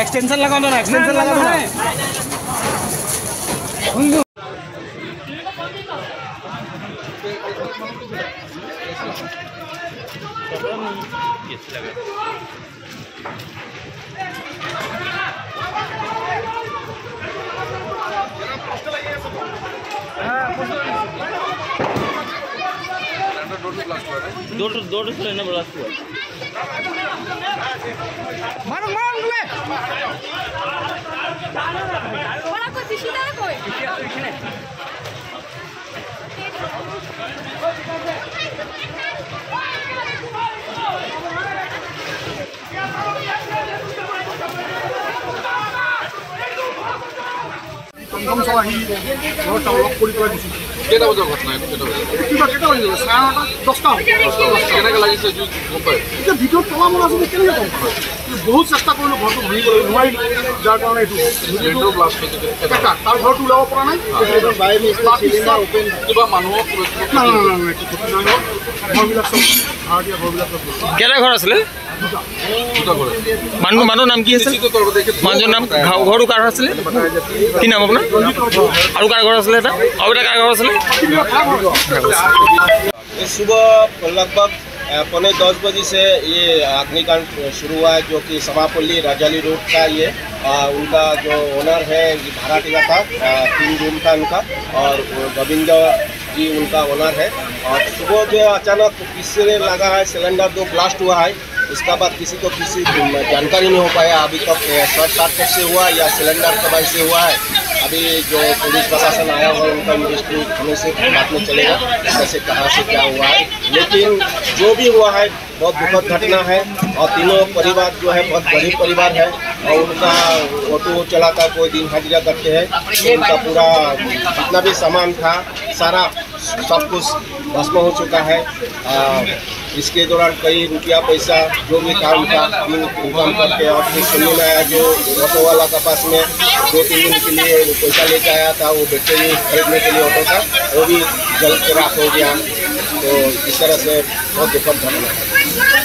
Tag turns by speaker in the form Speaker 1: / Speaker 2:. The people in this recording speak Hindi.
Speaker 1: एक्सटेंशन लगा दो ना दो ना दो दो लेना बड़ा मारो मारो
Speaker 2: Wala ko, tissue na ako eh.
Speaker 3: টমটম চলাই ঘৰত লগ কৰি পেলাই দিছোঁ
Speaker 4: কেইটা বজাৰ ঘটনা এইটো কেইটা বজাত
Speaker 3: কিবা কেইটা বাজি যাব চাৰে নটা দহটা হ'ব
Speaker 4: কেনেকৈ লাগিছে জুই গম পায়
Speaker 3: এতিয়া ভিতৰত তলা মলা আছে কেনেকৈ গম পাম বহুত চেষ্টা কৰিলোঁ ঘৰটো ভাঙিবলৈ নোৱাৰিলোঁ যাৰ কাৰণে এইটো তাৰ ঘৰটো ওলাব পৰা নাই
Speaker 4: কিবা মানুহক।
Speaker 3: ঘৰবিলাক চব ভাড়াতীয়া ঘৰবিলাক চব।
Speaker 1: কেইটা ঘৰ আছিলে
Speaker 4: দুটা
Speaker 1: মানুহ মানুহ নাম কি আছিল মানুহজনৰ নাম ঘৰ- ঘৰটো কাৰ আছিলে কি নাম আপোনাৰ আৰু কাৰ ঘৰ আছিলে এটা আৰু এটা কাৰ ঘৰ আছিলে
Speaker 5: ये सुबह लगभग अ, पौने दस बजे से ये अग्निकांड शुरू हुआ है जो कि समापल्ली राजाली रोड का ये अ, उनका जो ओनर है ये भाड़ाटिया था अ, तीन रूम था उनका और वो गोविंद जी उनका ओनर है और सुबह जो है अचानक किसी ने लगा है सिलेंडर दो ब्लास्ट हुआ है उसका बाद किसी को किसी जानकारी नहीं हो पाया। अभी तक अ, शॉर्ट सर्किट से हुआ या सिलेंडर दवाई से हुआ है। अभी जो पुलिस प्रशासन आया हुआ है उनका इन्वेस्टिगेट होने से बाद में चलेगा कैसे कहाँ से क्या हुआ है। लेकिन जो भी हुआ है बहुत दुखद घटना है और तीनों परिवार जो है बहुत गरीब परिवार है और उनका ऑटो चलाता कोई दिन हाजिरा करते हैं। उनका पूरा जितना भी सामान था सारा सब कुछ भस्म हो चुका है। इसके दौरान कई रुपया पैसा जो भी काम था काम करके और फिर सुनने में आया जो ऑटो वाला के पास में दो तीन दिन के लिए पैसा लेके आया था, वो बैटरी खरीदने के लिए ऑटो था वो भी जल्द के राख हो गया। तो इस तरह से बहुत दुखद है।